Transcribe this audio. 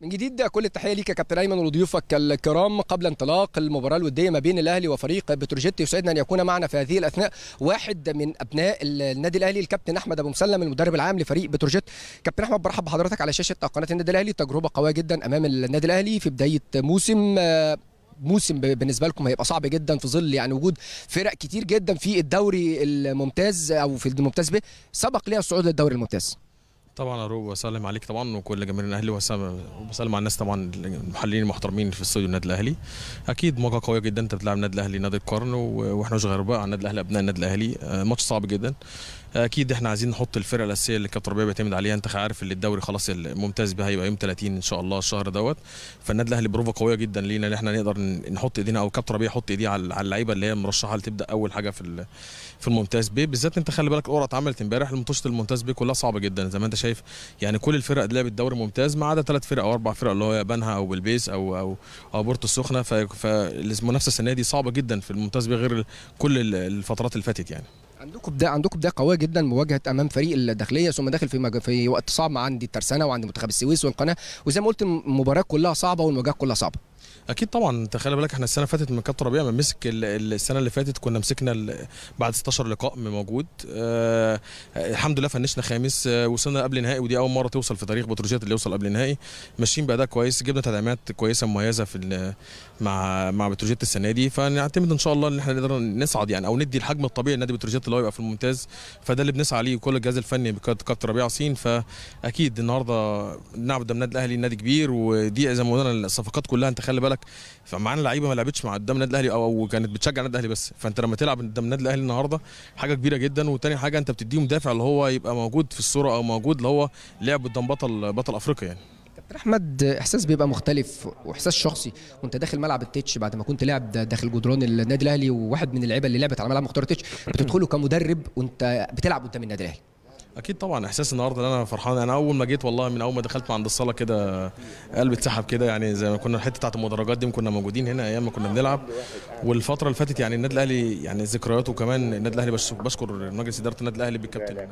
من جديد كل التحية ليك يا كابتن أيمن وضيوفك الكرام. قبل انطلاق المباراة الودية ما بين الأهلي وفريق بتروجيت يسعدنا أن يكون معنا في هذه الأثناء واحد من أبناء النادي الأهلي الكابتن أحمد أبو مسلم المدرب العام لفريق بتروجيت. كابتن أحمد برحب بحضرتك على شاشة قناة النادي الأهلي. تجربة قوية جدا أمام النادي الأهلي في بداية موسم. موسم بالنسبة لكم هيبقى صعب جدا في ظل يعني وجود فرق كتير جدا في الدوري الممتاز أو في الممتاز به سبق ليها الصعود للدوري الممتاز. طبعا اروق وأسلم عليك طبعا وكل جماهير الأهلي وبسلم على الناس طبعا المحللين المحترمين في استوديو النادي الأهلي. أكيد مواجهه قويه جدا انت بتلعب النادي الأهلي نادي القرن وإحنا مش غرباء على النادي الأهلي أبناء النادي الأهلي. ماتش صعب جدا. أكيد إحنا عايزين نحط الفرقة الأساسية اللي كابتن ربيع بيعتمد عليها. أنت عارف اللي الدوري خلاص الممتاز بها هيبقى يوم 30 إن شاء الله الشهر دوت. فالنادي الأهلي بروفة قوية جدا لينا إن إحنا نقدر نحط إيدينا أو كابتن ربيع يحط إيديه على اللعيبة اللي هي مرشحة لتبدأ أول حاجة في في الممتاز B بالذات أنت خلي بالك القرعه اتعملت إمبارح. الماتشات الممتاز B كلها صعبة جدا. زي ما أنت شايف يعني كل الفرق اللي لعبت الدوري الممتاز ما عدا ثلاث فرق أو أربع فرق اللي هو بنها أو بلبيس أو أو أو بورتو السخنة. فالمنافسه السنة دي صعبة جدا في الممتاز B غير كل الفترات اللي فاتت يعني. عندكم بدايه عندكم بدايه قويه جدا مواجهة أمام فريق الداخلية ثم داخل في مج... في وقت صعب مع عندي الترسانه وعند منتخب السويس والقناة. وزي ما قلت المباراه كلها صعبة والمواجهات كلها صعبة. أكيد طبعا أنت خلي بالك إحنا السنة اللي فاتت من كابتن ربيع ما مسك السنة اللي فاتت كنا مسكنا بعد 16 لقاء موجود. أه الحمد لله فنشنا خامس. أه وصلنا قبل نهائي ودي أول مرة توصل في تاريخ بتروجيت اللي يوصل قبل نهائي ماشيين بأداء كويس جبنا تدعيمات كويسة مميزة في مع مع بتروجيت السنة دي. فنعتمد إن شاء الله إن إحنا نقدر نصعد يعني أو ندي الحجم الطبيعي لنادي بتروجيت اللي هو يبقى في الممتاز. فده اللي بنسعى عليه كل الجهاز الفني كابتن ربيع عصين فأكيد النهارده نلعب قدام النادي الأهلي نادي كبير ودي زي ما قلنا الصفقات كلها. أنت خلي فمعانا لعيبة ما لعبتش مع قدام النادي الأهلي أو كانت بتشجع النادي الأهلي بس. فأنت لما تلعب قدام النادي الأهلي النهارده حاجة كبيرة جدا. وتاني حاجة أنت بتديهم دافع اللي هو يبقى موجود في الصورة أو موجود اللي هو لعب قدام بطل بطل أفريقيا يعني. كابتن أحمد إحساس بيبقى مختلف وإحساس شخصي وأنت داخل ملعب التتش بعد ما كنت لاعب داخل جدران النادي الأهلي وواحد من اللعيبة اللي لعبت على ملعب مختار التتش بتدخله كمدرب وأنت بتلعب قدام النادي الأهلي. أكيد طبعا إحساس النهارده إن أنا فرحان. أنا أول ما جيت والله من أول ما دخلت عند الصالة كده قلبي اتسحب كده. يعني زي ما كنا الحتة بتاعت المدرجات دي كنا موجودين هنا أيام ما كنا بنلعب. والفترة اللي فاتت يعني النادي الأهلي يعني ذكرياته كمان النادي الأهلي بشكر مجلس اداره النادي الأهلي بالكابتن.